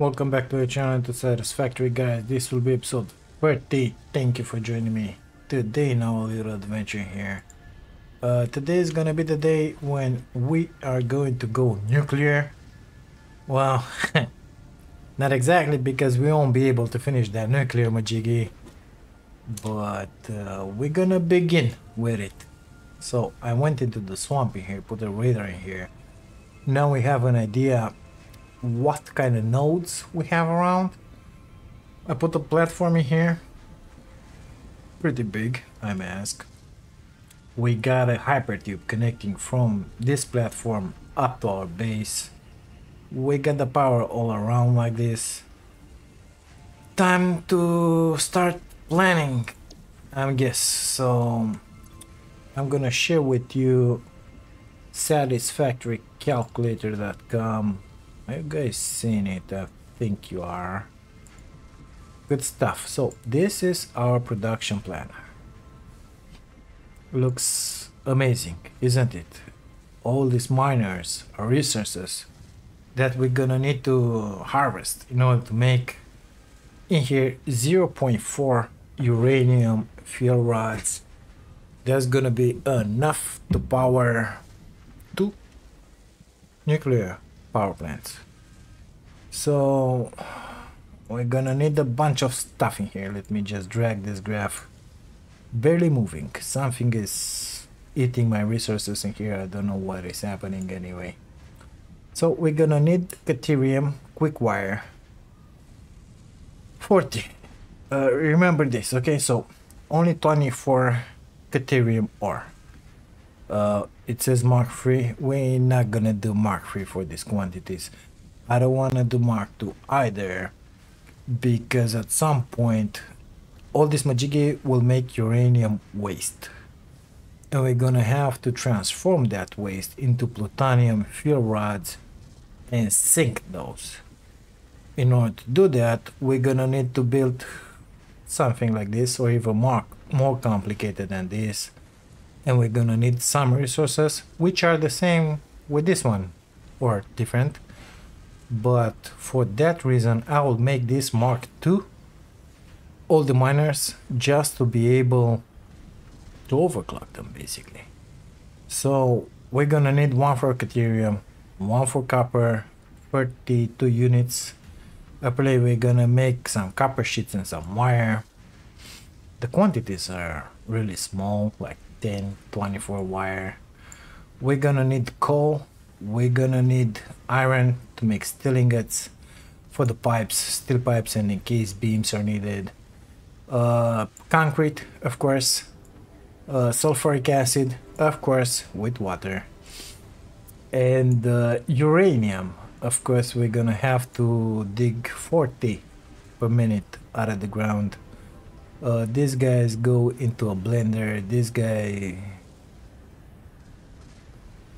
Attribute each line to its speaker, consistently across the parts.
Speaker 1: Welcome back to the channel to Satisfactory guys. This will be episode 30. Thank you for joining me today in our little adventure here. Uh, today is gonna be the day when we are going to go nuclear. Well, not exactly because we won't be able to finish that nuclear majiggy. But uh, we're gonna begin with it. So I went into the swamp in here, put a radar in here. Now we have an idea what kind of nodes we have around. I put a platform in here. Pretty big, I may ask. We got a hypertube connecting from this platform up to our base. We got the power all around like this. Time to start planning, I guess. So I'm gonna share with you satisfactorycalculator.com are you guys seeing it? I think you are. Good stuff. So this is our production plan. Looks amazing, isn't it? All these miners are resources that we're gonna need to harvest in order to make in here 0.4 uranium fuel rods. That's gonna be enough to power two nuclear power plants. So we're gonna need a bunch of stuff in here. Let me just drag this graph. Barely moving. Something is eating my resources in here. I don't know what is happening anyway. So we're gonna need Caterium quick wire. 40. Uh, remember this, okay? So only 24 Caterium ore. Uh, it says Mark 3. We're not gonna do Mark 3 for these quantities. I don't wanna do Mark 2 either because at some point all this majiggy will make uranium waste. And we're gonna have to transform that waste into plutonium fuel rods and sink those. In order to do that, we're gonna need to build something like this or even more, more complicated than this and we're gonna need some resources which are the same with this one or different. But for that reason I will make this Mark II all the miners just to be able to overclock them basically. So we're gonna need one for Caterium one for copper 32 units. Believe we're gonna make some copper sheets and some wire. The quantities are really small like 10 24 wire. We're gonna need coal. We're gonna need iron to make steel ingots for the pipes steel pipes and in case beams are needed. Uh, concrete of course. Uh, sulfuric acid of course with water. And uh, uranium of course we're gonna have to dig 40 per minute out of the ground uh, these guys go into a blender this guy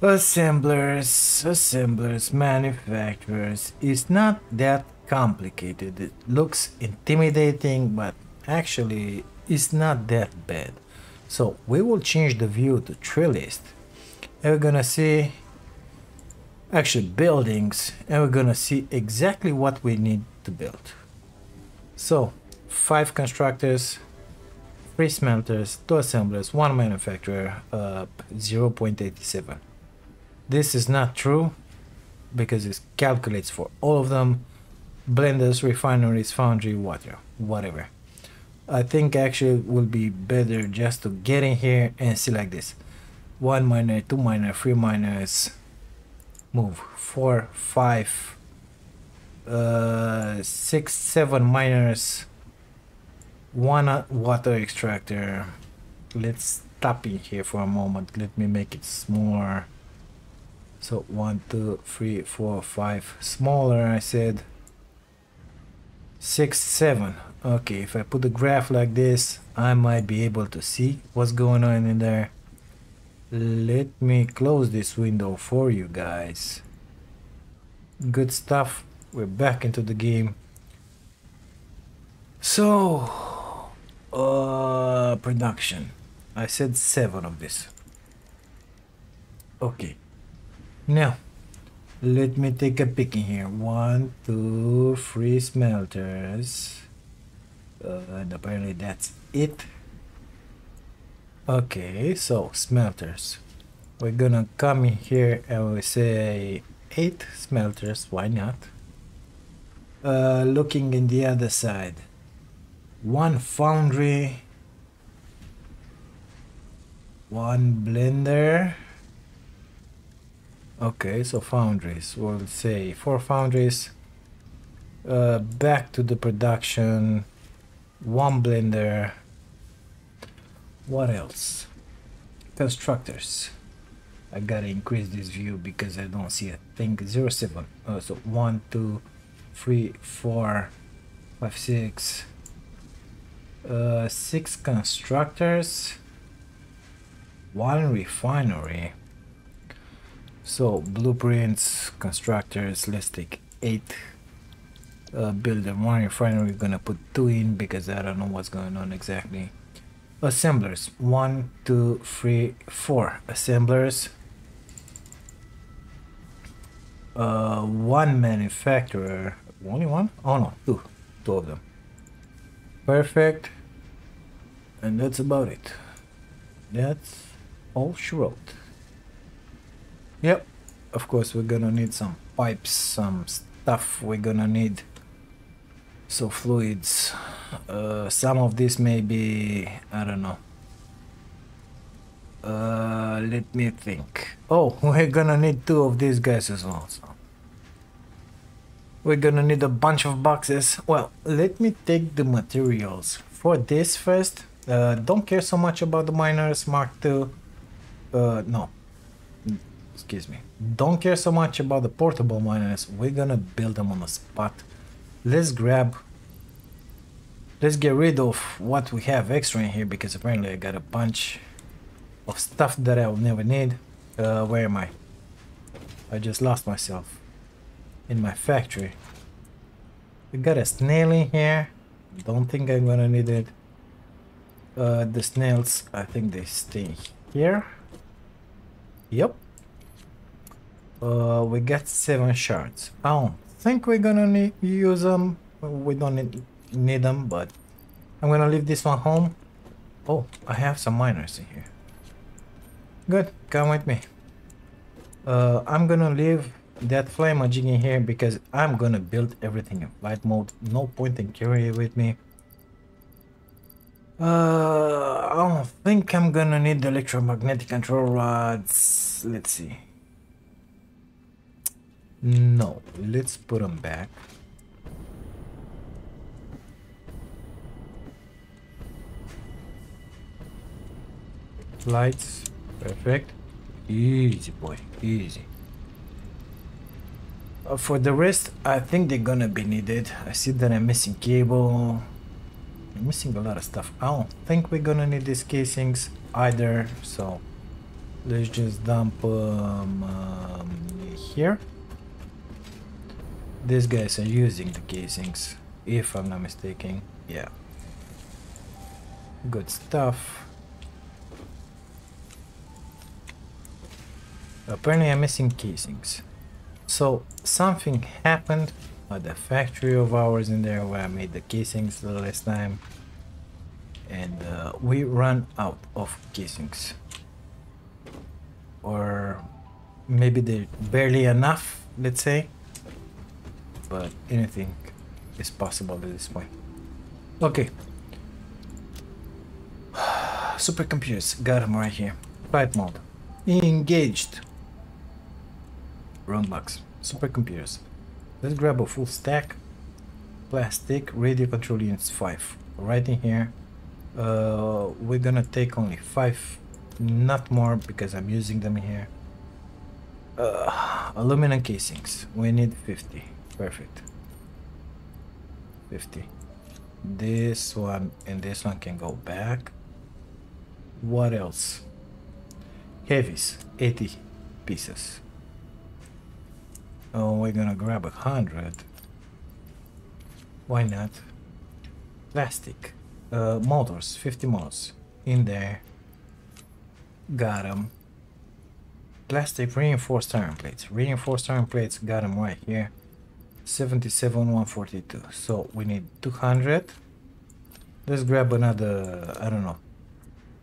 Speaker 1: assemblers assemblers manufacturers. It's not that complicated. It looks intimidating but actually it's not that bad. So we will change the view to tree list. And we're gonna see actually buildings and we're gonna see exactly what we need to build. So five constructors, three smelters, two assemblers, one manufacturer, uh, 0.87. This is not true because it calculates for all of them, blenders, refineries, foundry, water, whatever. I think actually it will be better just to get in here and see like this. One miner, two miner, three miners, move, four, five, uh, six, seven miners, one water extractor. Let's stop in here for a moment. Let me make it smaller. So one two three four five. Smaller I said. Six seven. Okay if I put the graph like this I might be able to see what's going on in there. Let me close this window for you guys. Good stuff. We're back into the game. So uh, production. I said seven of this. Okay. Now, Let me take a peek in here. One, two, three smelters. Uh, and apparently that's it. Okay, so smelters. We're gonna come in here and we say eight smelters, why not? Uh, looking in the other side. One foundry. One blender. Okay, so foundries. We'll say four foundries. Uh, back to the production. One blender. What else? Constructors. I gotta increase this view because I don't see a thing. Zero seven. Uh, so one, two, three, four, five, six. Uh, six constructors. One refinery. So blueprints, constructors, let's take eight. Uh, build a one refinery, we're gonna put two in because I don't know what's going on exactly. Assemblers, one, two, three, four assemblers. Uh, one manufacturer, only one? Oh no, two, two of them. Perfect. And that's about it. That's all she wrote. Yep, of course we're gonna need some pipes, some stuff we're gonna need. So fluids, uh, some of this may be, I don't know. Uh, let me think. Oh, we're gonna need two of these guys as well. So. We're gonna need a bunch of boxes. Well, let me take the materials for this first. Uh, don't care so much about the miners Mark II. Uh, no, excuse me, don't care so much about the portable miners. We're gonna build them on the spot. Let's grab, let's get rid of what we have extra in here because apparently I got a bunch of stuff that I'll never need. Uh, where am I? I just lost myself in my factory. We got a snail in here. Don't think I'm gonna need it. Uh, the snails, I think they stay here. Yep. Uh, we got seven shards. I don't think we're gonna need use them. We don't need, need them, but I'm gonna leave this one home. Oh, I have some miners in here. Good, come with me. Uh, I'm gonna leave that flame jig in here because I'm gonna build everything in flight mode. No point in carrying it with me. Uh, I don't think I'm gonna need the electromagnetic control rods. Let's see. No, let's put them back. Lights, perfect. Easy boy, easy. Uh, for the rest, I think they're gonna be needed. I see that I'm missing cable. I'm missing a lot of stuff. I don't think we're gonna need these casings either, so let's just dump them um, here. These guys are using the casings, if I'm not mistaken. Yeah. Good stuff. Apparently I'm missing casings. So something happened at the factory of ours in there where I made the casings the last time. And uh, we ran out of casings. Or maybe they're barely enough, let's say but anything is possible at this point. Okay. Supercomputers, got them right here. Flight mode. Engaged. Box. Supercomputers. Let's grab a full stack. Plastic radio control units 5. Right in here. Uh, we're gonna take only 5. Not more because I'm using them here. Uh, aluminum casings. We need 50. Perfect. 50. This one and this one can go back. What else? Heavies, 80 pieces. Oh, we're gonna grab a hundred. Why not? Plastic. Uh, motors, 50 motors. In there. Got them. plastic reinforced iron plates. Reinforced iron plates, got them right here. 77, 142. So we need 200. Let's grab another, I don't know.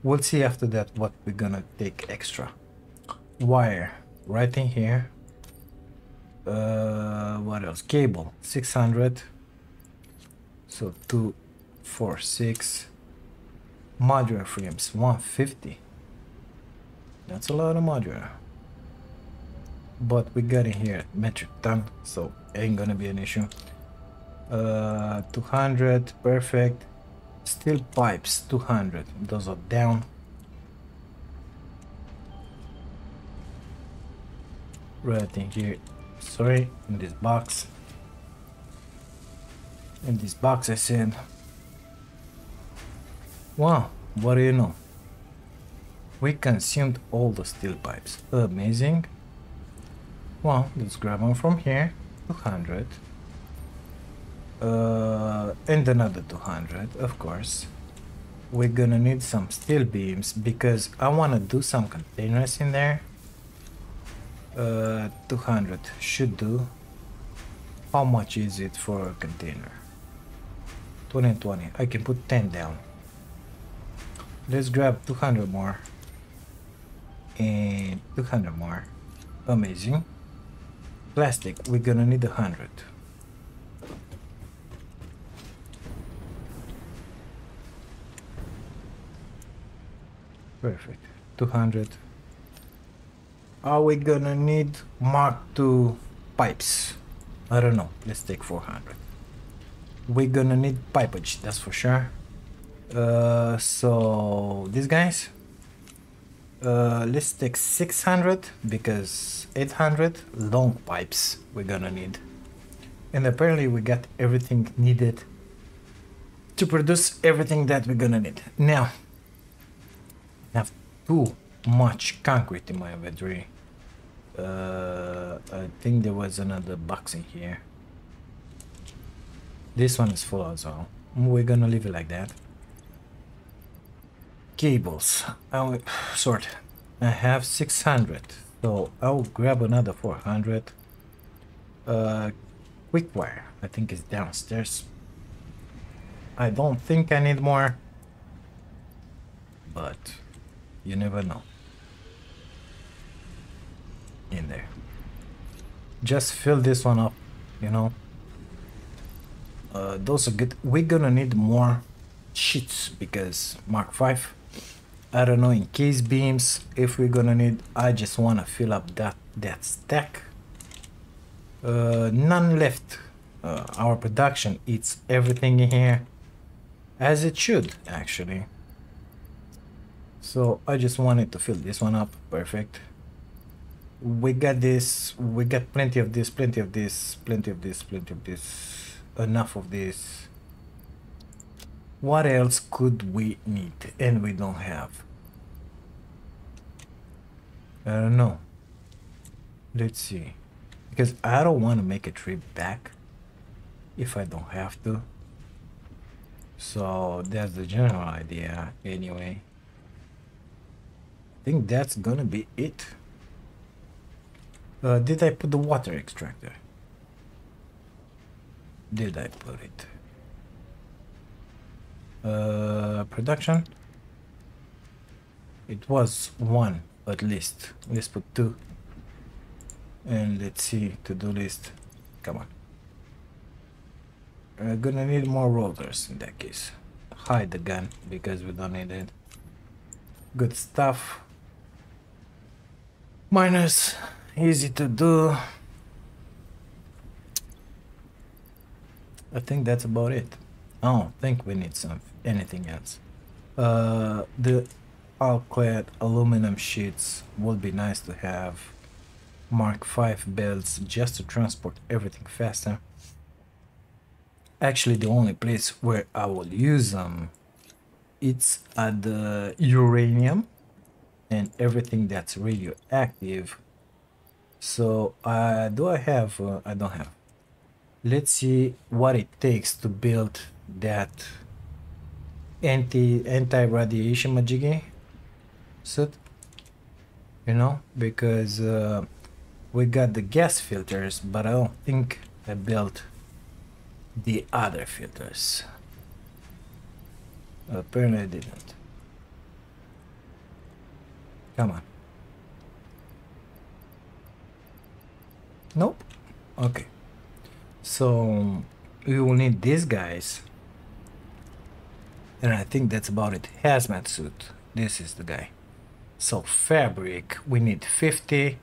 Speaker 1: We'll see after that what we're gonna take extra. Wire, right in here. Uh, what else? Cable, 600. So two, four, six. Modular frames, 150. That's a lot of modular. But we got in here metric ton, so ain't gonna be an issue. Uh, 200, perfect. Steel pipes, 200. Those are down. Right in here. Sorry, in this box. In this box I said. Wow, what do you know? We consumed all the steel pipes. Amazing. Well, let's grab one from here. 200. Uh, and another 200, of course. We're gonna need some steel beams because I want to do some containers in there. Uh, 200 should do. How much is it for a container? 20 and 20. I can put 10 down. Let's grab 200 more and 200 more amazing plastic we're gonna need a hundred perfect 200 are we gonna need mark II pipes? I don't know. Let's take 400 we're gonna need pipeage that's for sure. Uh, so these guys uh, let's take 600 because 800 long pipes we're gonna need. And apparently we got everything needed to produce everything that we're gonna need. Now, I have too much concrete in my inventory. Uh, I think there was another box in here. This one is full as well. We're gonna leave it like that cables. I'll sort. I have 600, so I'll grab another 400. Uh, quick wire. I think it's downstairs. I don't think I need more, but you never know. In there. Just fill this one up, you know. Uh, those are good. We're gonna need more sheets because Mark 5 I don't know in case beams if we're gonna need I just wanna fill up that that stack uh, none left uh, our production eats everything in here as it should actually so I just wanted to fill this one up perfect we got this we got plenty of this plenty of this plenty of this plenty of this enough of this what else could we need and we don't have? I don't know. Let's see. Because I don't want to make a trip back if I don't have to. So that's the general idea anyway. I think that's gonna be it. Uh, did I put the water extractor? Did I put it? Uh, production. It was one at least. Let's put two. And let's see to-do list. Come on. We're gonna need more rollers in that case. Hide the gun because we don't need it. Good stuff. Miners, easy to do. I think that's about it. I don't think we need some anything else. Uh, the alclad aluminum sheets would be nice to have. Mark 5 belts just to transport everything faster. Actually, the only place where I will use them, it's at the uranium and everything that's radioactive. So, uh, do I have? Uh, I don't have. Let's see what it takes to build that anti anti radiation majigi suit you know, because uh, we got the gas filters, but I don't think I built the other filters. Apparently I didn't. Come on. Nope. Okay. So we will need these guys. And I think that's about it. Hazmat suit. This is the guy. So fabric, we need 50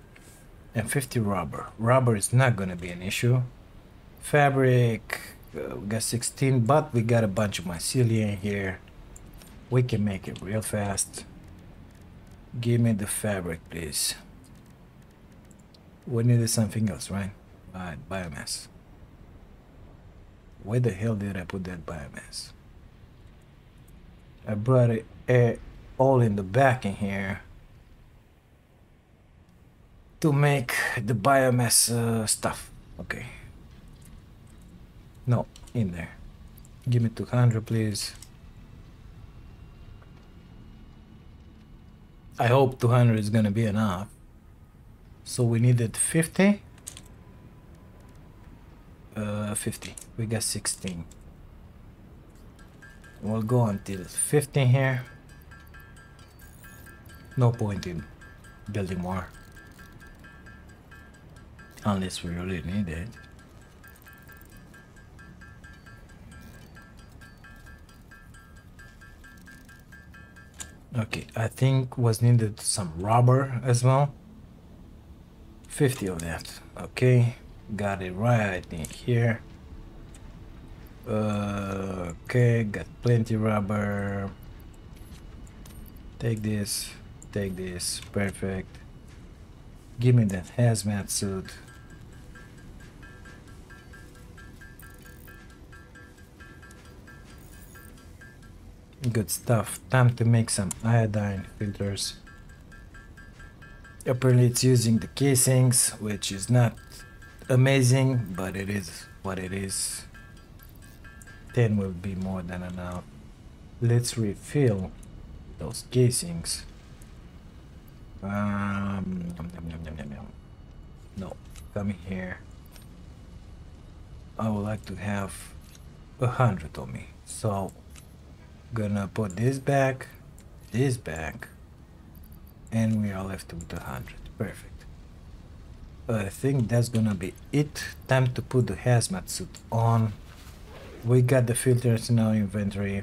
Speaker 1: and 50 rubber. Rubber is not going to be an issue. Fabric, uh, we got 16, but we got a bunch of mycelium here. We can make it real fast. Give me the fabric, please. We needed something else, right? Right, biomass. Where the hell did I put that biomass? I brought it uh, all in the back in here to make the biomass uh, stuff. Okay. No, in there. Give me 200, please. I hope 200 is gonna be enough. So we needed 50. Uh, 50. We got 16. We'll go until 15 here. No point in building more. Unless we really need it. Okay, I think was needed some rubber as well. 50 of that. Okay, got it right in here. Uh, okay, got plenty rubber. Take this, take this, perfect. Give me that hazmat suit. Good stuff. Time to make some iodine filters. Apparently it's using the casings, which is not amazing, but it is what it is. 10 will be more than enough. Let's refill those casings. Um, no, come here. I would like to have a hundred on me. So gonna put this back this back and we are left with a hundred. Perfect. I think that's gonna be it. Time to put the hazmat suit on. We got the filters in our inventory.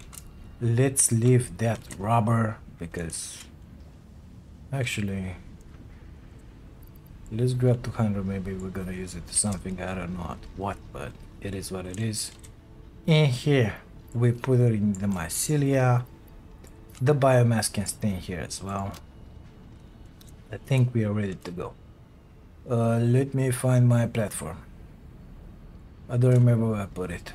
Speaker 1: Let's leave that rubber because actually let's grab 200 maybe we're gonna use it to something. I don't know what but it is what it is. In here we put it in the mycelia. The biomass can stay here as well I think we are ready to go uh, let me find my platform I don't remember where I put it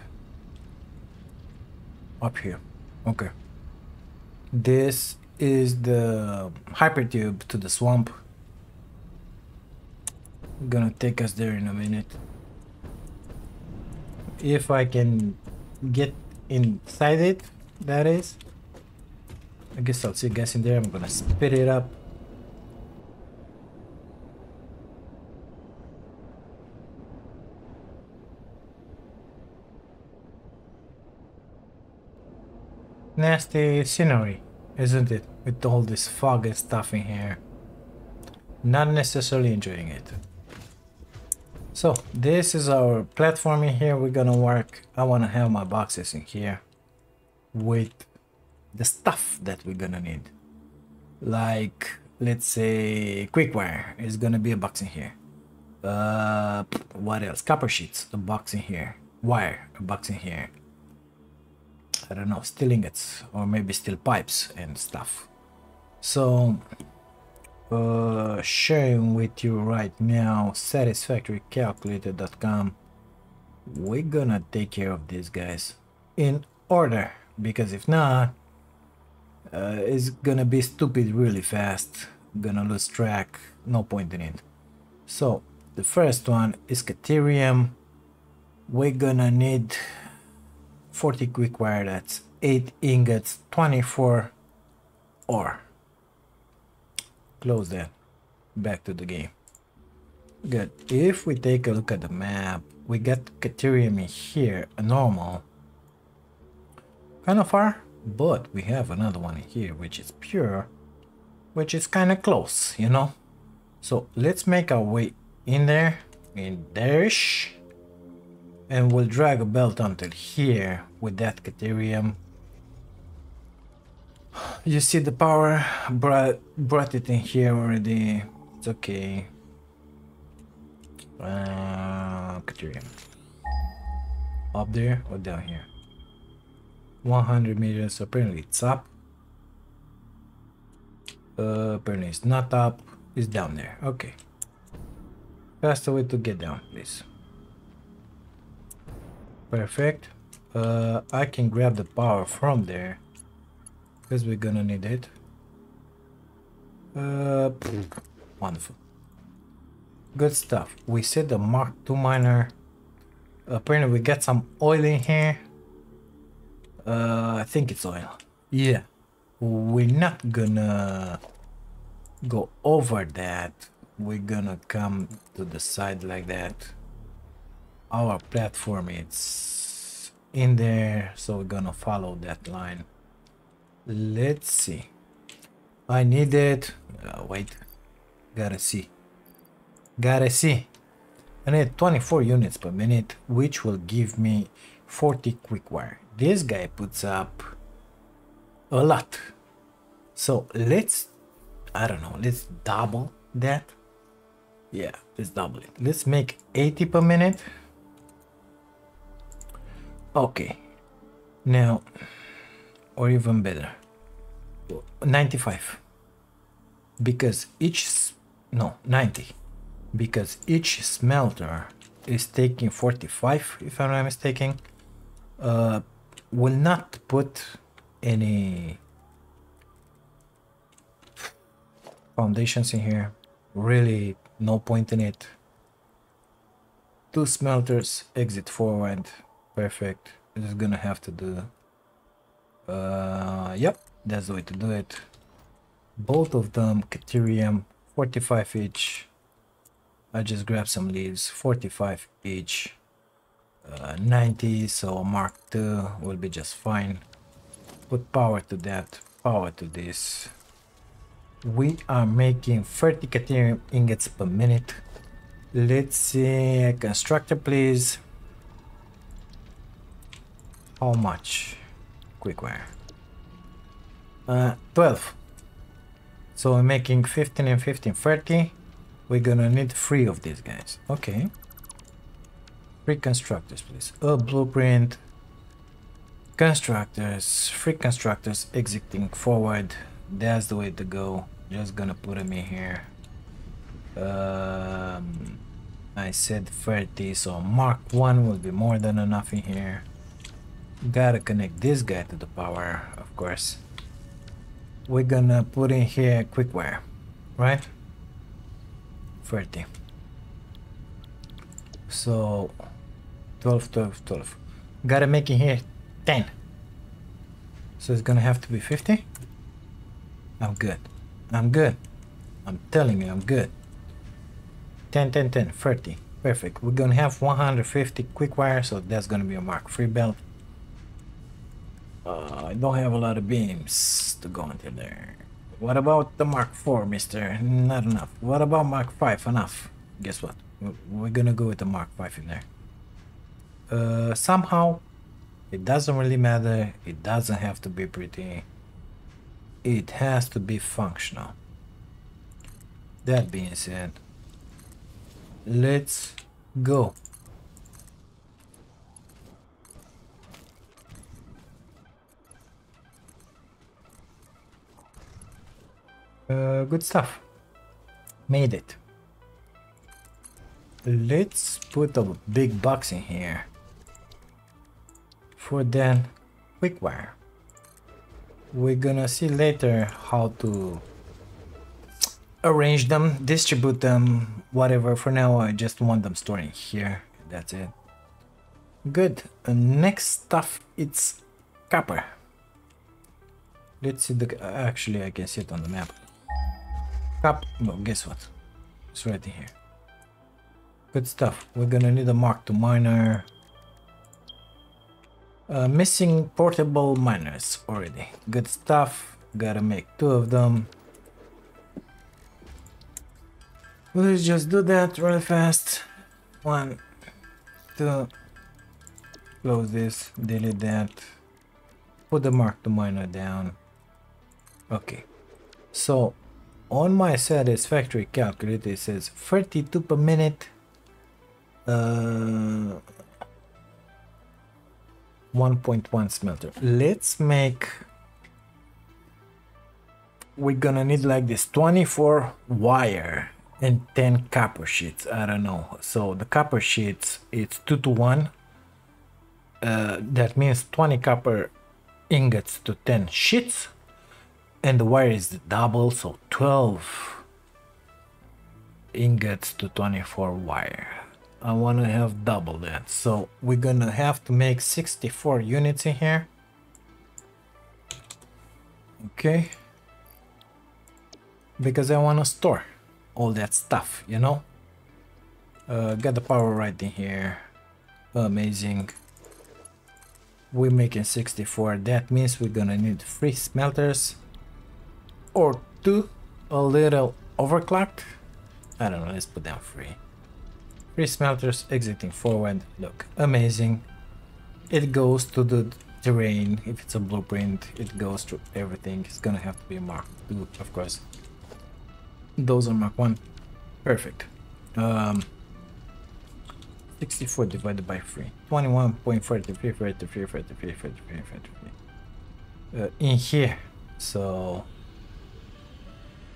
Speaker 1: up here okay this is the hypertube to the swamp gonna take us there in a minute if I can get inside it, that is. I guess I'll see gas in there. I'm gonna spit it up. Nasty scenery, isn't it? With all this fog and stuff in here. Not necessarily enjoying it. So this is our platform in here. We're gonna work. I wanna have my boxes in here with the stuff that we're gonna need. Like let's say quick wire is gonna be a box in here. Uh, what else? Copper sheets, a box in here. Wire, a box in here. I don't know, steel ingots or maybe steel pipes and stuff. So uh, sharing with you right now satisfactorycalculator.com we're gonna take care of these guys in order because if not uh, it's gonna be stupid really fast. Gonna lose track no point in it. So the first one is Caterium. We're gonna need 40 quick wire that's 8 ingots 24 ore close that back to the game. Good. If we take a look at the map, we got Caterium in here, a normal. Kind of far, but we have another one here, which is pure, which is kind of close, you know? So let's make our way in there, in there-ish, and we'll drag a belt until here with that Caterium. You see the power, brought, brought it in here already, it's okay. Uh, Caterium. Up there or down here? 100 meters, apparently it's up. Uh, apparently it's not up, it's down there, okay. Faster way to get down, please. Perfect. Uh, I can grab the power from there. Because we're gonna need it. Uh, wonderful. Good stuff. We set the Mark II miner. Apparently we got some oil in here. Uh, I think it's oil. Yeah. We're not gonna go over that. We're gonna come to the side like that. Our platform it's in there, so we're gonna follow that line. Let's see. I need it. Uh, wait. Gotta see. Gotta see. I need 24 units per minute, which will give me 40 quick wire. This guy puts up a lot. So let's, I don't know, let's double that. Yeah, let's double it. Let's make 80 per minute. Okay. Now, or even better, 95. Because each, no, 90 because each smelter is taking 45 if I'm not mistaken uh, will not put any foundations in here really no point in it two smelters exit forward perfect just gonna have to do uh, yep that's the way to do it both of them caterium 45 each I just grabbed some leaves, 45 each, uh, 90, so Mark II will be just fine. Put power to that, power to this. We are making 30 caterium ingots per minute. Let's see, constructor please. How much? Quickwire. Uh, 12. So we're making 15 and 15, 30. We're gonna need three of these guys. Okay. Three constructors, please. A blueprint. Constructors. Three constructors exiting forward. That's the way to go. Just gonna put them in here. Um, I said 30, so Mark 1 will be more than enough in here. Gotta connect this guy to the power, of course. We're gonna put in here quick wire, right? 30 so 12 12 12 gotta make it here 10 so it's gonna have to be 50 I'm good. I'm good. I'm telling you I'm good. 10 10 10 30 perfect. We're gonna have 150 quick wire so that's gonna be a mark. Free belt uh, I don't have a lot of beams to go into there what about the Mark 4, mister? Not enough. What about Mark 5? Enough. Guess what? We're gonna go with the Mark 5 in there. Uh, somehow, it doesn't really matter. It doesn't have to be pretty. It has to be functional. That being said, let's go. Uh, good stuff. Made it. Let's put a big box in here. For then, quick wire. We're gonna see later how to arrange them, distribute them, whatever. For now, I just want them stored in here. That's it. Good. Uh, next stuff, it's copper. Let's see the... Actually, I can see it on the map. Cup. Well, guess what? It's right here. Good stuff. We're gonna need a Mark II miner. Uh, missing portable miners already. Good stuff. Gotta make two of them. Let's just do that really fast. One, two, close this, delete that, put the Mark II miner down. Okay, so on my satisfactory calculator it says 32 per minute uh, 1.1 smelter. Let's make we're gonna need like this 24 wire and 10 copper sheets. I don't know. So the copper sheets it's 2 to 1 uh, that means 20 copper ingots to 10 sheets and the wire is double so 12 ingots to 24 wire? I want to have double that so we're gonna have to make 64 units in here. Okay. Because I want to store all that stuff you know? Uh, got the power right in here. Amazing. We're making 64 that means we're gonna need three smelters or two a little overclocked I don't know let's put down three three smelters exiting forward look amazing it goes to the terrain if it's a blueprint it goes through everything it's gonna have to be marked 2 of course those are mark 1 perfect um 64 divided by 3 21.43 43 43 43 43 uh, in here so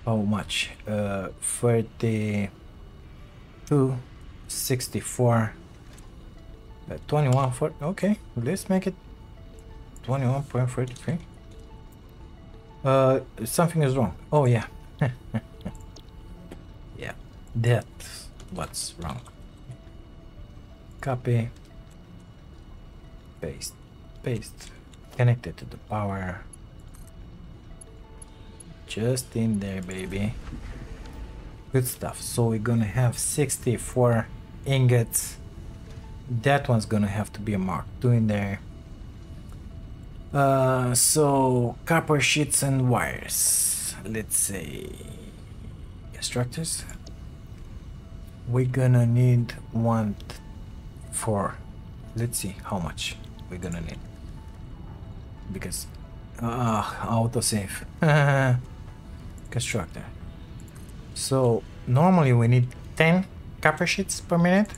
Speaker 1: how much? Uh 32 64 uh, 21 for okay let's make it 21.43 uh something is wrong. Oh yeah. Yeah that's what's wrong. Copy paste paste connected to the power just in there baby. Good stuff. So we're gonna have 64 ingots. That one's gonna have to be a mark. Two in there. Uh, so copper sheets and wires. Let's say structures. We're gonna need one for let's see how much we're gonna need. Because uh autosave constructor. So normally we need 10 copper sheets per minute.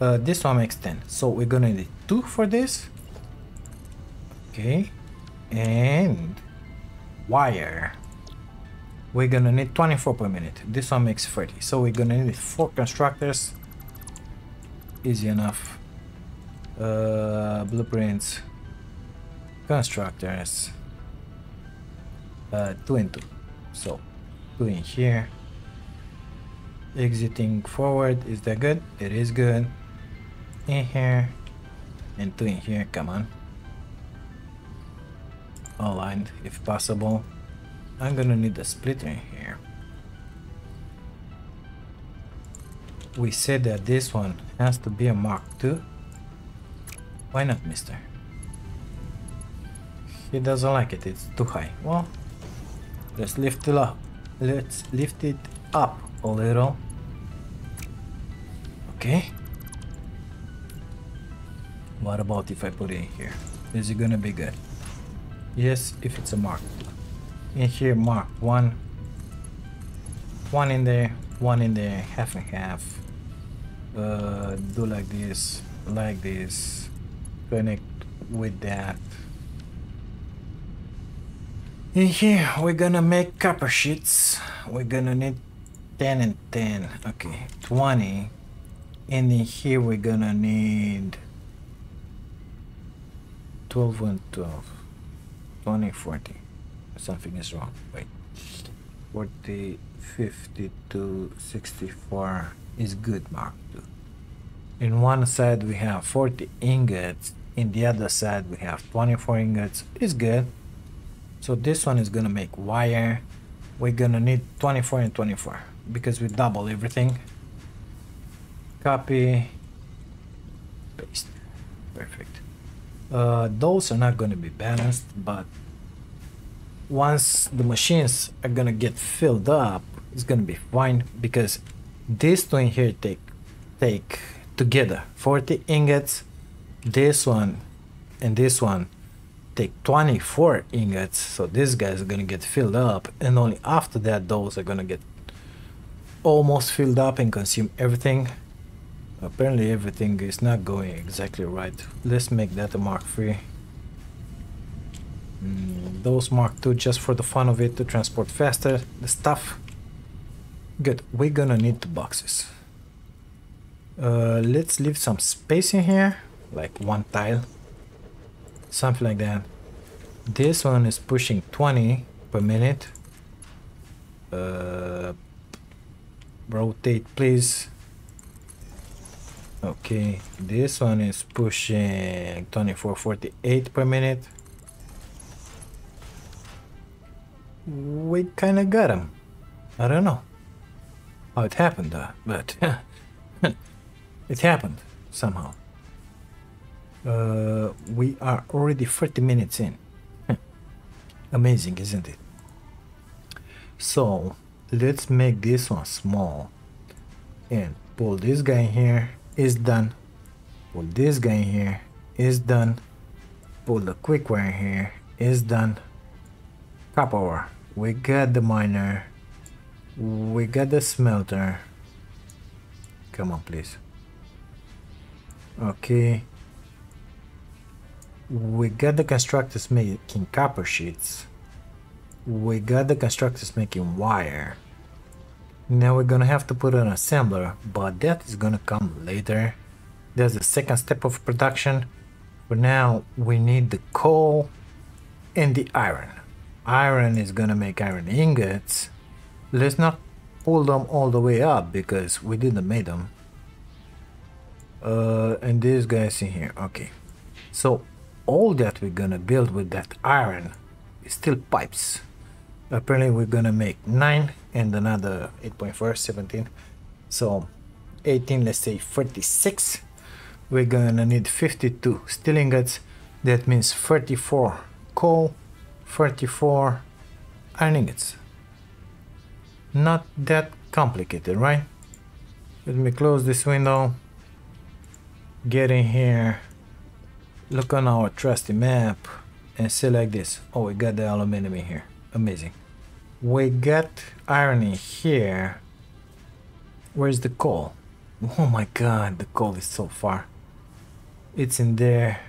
Speaker 1: Uh, this one makes 10. So we're gonna need 2 for this. Okay. And wire. We're gonna need 24 per minute. This one makes 30. So we're gonna need 4 constructors. Easy enough. Uh, blueprints. Constructors. Uh, 2 and 2 so doing here exiting forward is that good? It is good. In here and two in here come on. Aligned if possible. I'm gonna need a splitter in here. We said that this one has to be a Mark II why not mister? He doesn't like it. It's too high. Well Let's lift it up. Let's lift it up a little. Okay. What about if I put it in here? Is it gonna be good? Yes, if it's a mark. In here, mark one. One in there, one in there, half and half. Uh, do like this, like this. Connect with that. In here, we're gonna make copper sheets. We're gonna need 10 and 10. Okay, 20. And in here, we're gonna need 12 and 12. 20, 40. Something is wrong. Wait. 40, 52, 64 is good, Mark. In one side, we have 40 ingots. In the other side, we have 24 ingots. Is good. So this one is gonna make wire. We're gonna need 24 and 24. because we double everything. Copy, paste, perfect. Uh, those are not to be balanced, but once the machines are to get filled up, it's to be fine because these two in here take take together 40 ingots this one and this one take 24 ingots so these guys are gonna get filled up and only after that those are gonna get almost filled up and consume everything. Apparently everything is not going exactly right. Let's make that a mark 3 mm, those mark 2 just for the fun of it to transport faster. The stuff. Good. We're gonna need the boxes. Uh, let's leave some space in here, like one tile, something like that. This one is pushing 20 per minute. Uh, rotate, please. Okay, this one is pushing 2448 per minute. We kind of got him. I don't know how it happened, uh, but It happened somehow. Uh, we are already 30 minutes in. Amazing, isn't it? So let's make this one small and pull this guy here is done. Pull this guy here is done. Pull the quick wire here is done. Copper. We got the miner. We got the smelter. Come on, please. Okay. We got the constructors making copper sheets. We got the constructors making wire. Now we're gonna have to put an assembler, but that is gonna come later. There's the second step of production. For now, we need the coal and the iron. Iron is gonna make iron ingots. Let's not pull them all the way up because we didn't make them uh, and these guys in here okay so all that we're gonna build with that iron is still pipes. Apparently we're gonna make 9 and another 8.4 17 so 18 let's say 46 we're gonna need 52 steel ingots that means 34 coal 34 iron ingots not that complicated right? Let me close this window. Get in here, look on our trusty map and select this. Oh, we got the aluminum in here. Amazing. We got iron in here. Where's the coal? Oh my god, the coal is so far. It's in there.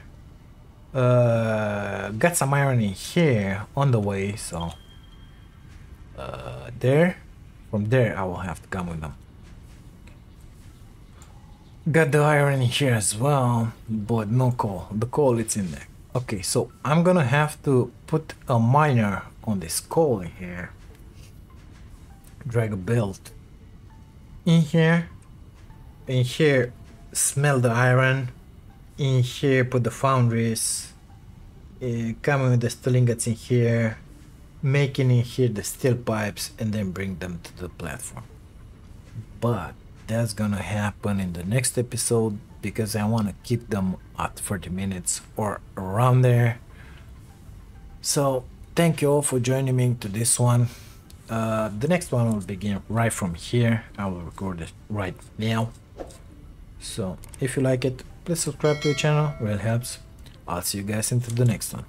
Speaker 1: Uh, got some iron in here on the way, so... Uh, there. From there, I will have to come with them. Got the iron in here as well, but no coal. The coal it's in there. Okay, so I'm gonna have to put a miner on this coal in here. Drag a belt in here. In here, smell the iron. In here, put the foundries. Uh, coming with the steel ingots in here. Making in here the steel pipes and then bring them to the platform. But that's gonna happen in the next episode because I want to keep them at 40 minutes or around there. So thank you all for joining me to this one. Uh, the next one will begin right from here. I will record it right now. So if you like it, please subscribe to the channel, really helps. I'll see you guys into the next one.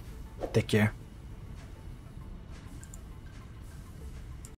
Speaker 1: Take care.